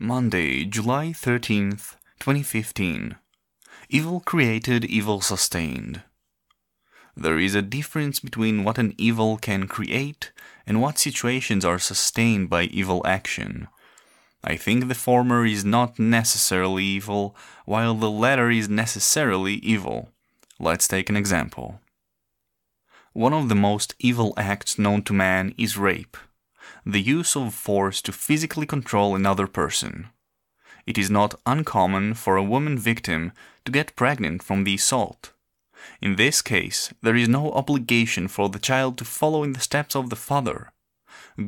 Monday, July 13th, 2015. Evil created, evil sustained. There is a difference between what an evil can create and what situations are sustained by evil action. I think the former is not necessarily evil, while the latter is necessarily evil. Let's take an example. One of the most evil acts known to man is rape the use of force to physically control another person. It is not uncommon for a woman victim to get pregnant from the assault. In this case, there is no obligation for the child to follow in the steps of the father.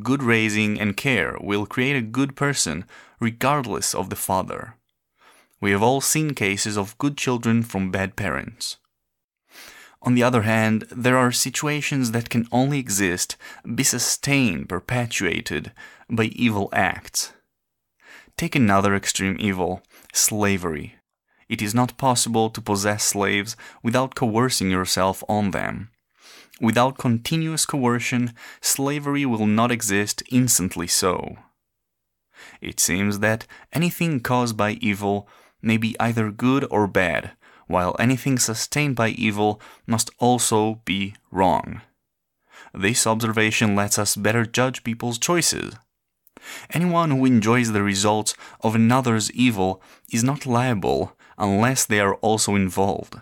Good raising and care will create a good person regardless of the father. We have all seen cases of good children from bad parents. On the other hand, there are situations that can only exist, be sustained, perpetuated by evil acts. Take another extreme evil slavery. It is not possible to possess slaves without coercing yourself on them. Without continuous coercion, slavery will not exist instantly so. It seems that anything caused by evil may be either good or bad, while anything sustained by evil must also be wrong. This observation lets us better judge people's choices. Anyone who enjoys the results of another's evil is not liable unless they are also involved.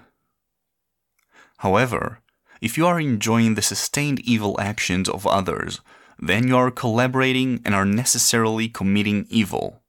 However, if you are enjoying the sustained evil actions of others, then you are collaborating and are necessarily committing evil.